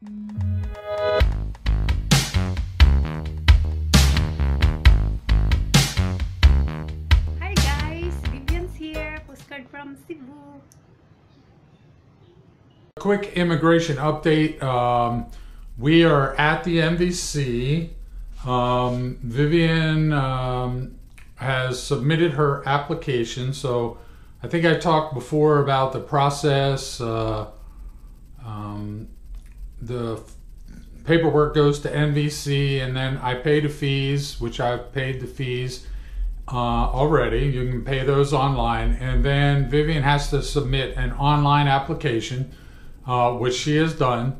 Hi guys, Vivian's here, postcard from Cebu. Quick immigration update. Um, we are at the NVC. Um, Vivian um, has submitted her application. So I think I talked before about the process. Uh, um, the paperwork goes to NVC, and then I pay the fees, which I've paid the fees uh, already. You can pay those online, and then Vivian has to submit an online application, uh, which she has done.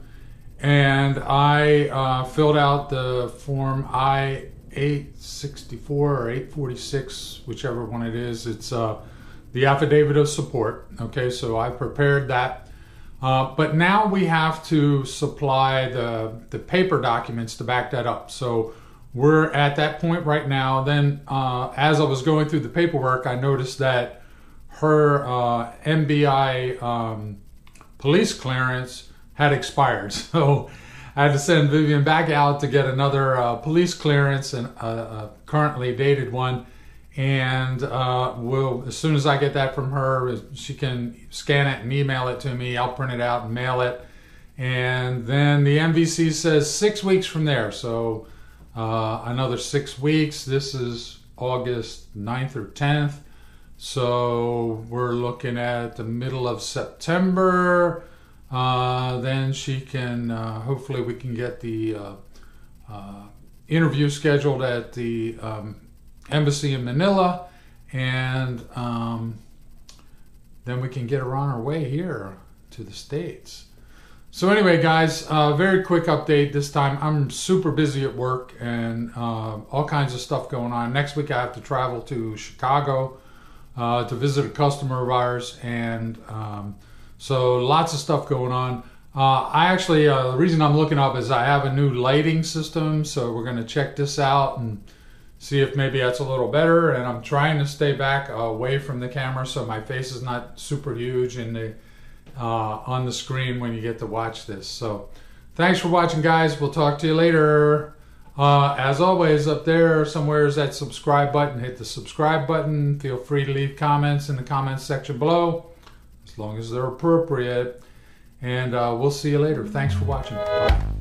And I uh, filled out the form I 864 or 846, whichever one it is. It's uh, the affidavit of support. Okay, so I prepared that. Uh, but now we have to supply the, the paper documents to back that up. So we're at that point right now. Then, uh, as I was going through the paperwork, I noticed that her uh, NBI um, police clearance had expired. So I had to send Vivian back out to get another uh, police clearance and a, a currently dated one. And uh, we'll, as soon as I get that from her, she can scan it and email it to me. I'll print it out and mail it. And then the NVC says six weeks from there. So uh, another six weeks. This is August 9th or 10th. So we're looking at the middle of September. Uh, then she can, uh, hopefully, we can get the uh, uh, interview scheduled at the um, embassy in Manila, and um, then we can get her on our way here to the States. So anyway, guys, uh, very quick update this time. I'm super busy at work and uh, all kinds of stuff going on. Next week I have to travel to Chicago uh, to visit a customer of ours, and um, so lots of stuff going on. Uh, I actually, uh, the reason I'm looking up is I have a new lighting system, so we're going to check this out and see if maybe that's a little better. And I'm trying to stay back away from the camera so my face is not super huge in the uh, on the screen when you get to watch this. So thanks for watching, guys. We'll talk to you later. Uh, as always, up there somewhere is that subscribe button. Hit the subscribe button. Feel free to leave comments in the comments section below, as long as they're appropriate. And uh, we'll see you later. Thanks for watching. Bye.